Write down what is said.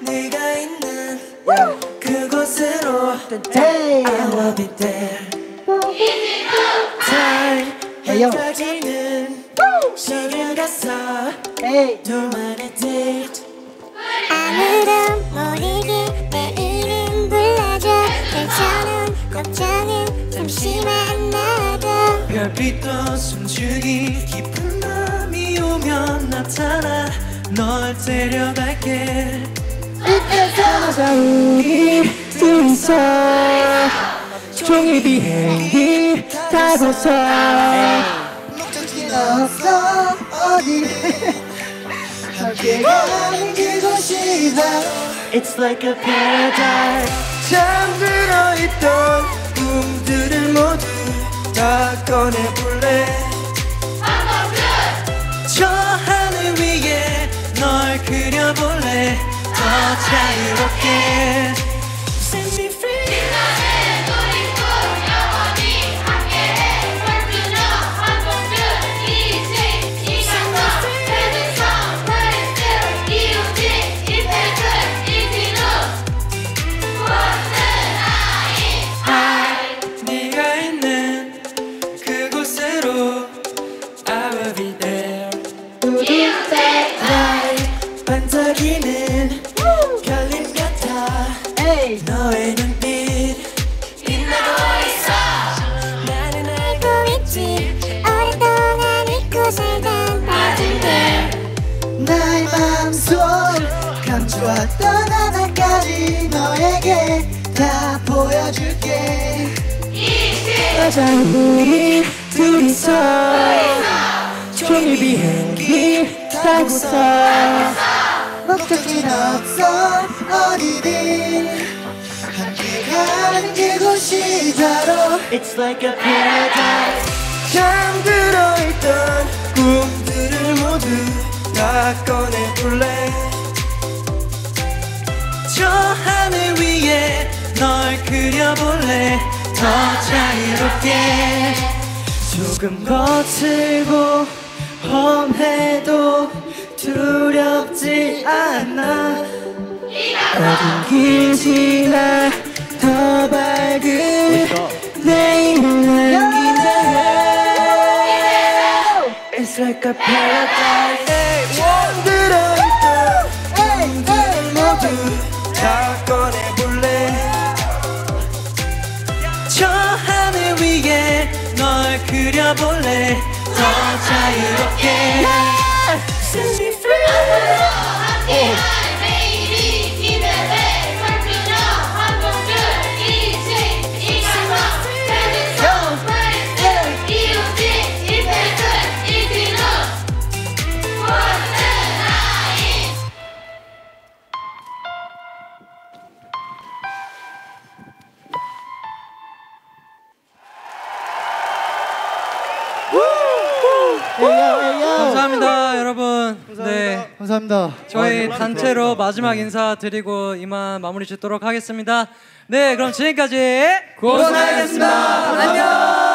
네가 있는 그곳으로 I will be there. Time 흩어지는 시간 갔어 둘만의 date. 아무도 모르게 내 이름 불러줘. 괜찮은 놔둬 별빛도 숨죽이 깊은 밤이 오면 나타나 널 데려갈게. 자 우리 둘이서 종이 비행기 타고서 목적지는 없어 어디? 함께 가는 그곳이 바로 It's like a paradise 꺼내볼래? 저 하늘 위에 널 그려볼래? 더 자유롭게 너의 눈빛. 빛나고 있어 나는 알고 있지. 오랫동안 잊고 살던 나중에 나의 맘속 감추었던 하나까지 너에게 다 보여줄게. 가자 우리 둘이서 종이 비행기 타고서 It's like a paradise. 잠들어 있던 꿈들을 모두 다 꺼내볼래? 저 하늘 위에 널 그려볼래? 더 자유롭게. 조금 거칠고 험해도 두렵지 않아. 어딘 길 지나 더 밝은 내일을 기대해 It's like a paradise. 잠들어 있던 꿈들 모두 다 꺼내볼래? 저 하늘 위에 널 그려볼래? 더 자유롭게 감사합니다, 여러분. 네, 감사합니다. 저희 단체로 마지막 인사 드리고 이만 마무리 짓도록 하겠습니다. 네, 그럼 지금까지 고생하셨습니다. 안녕.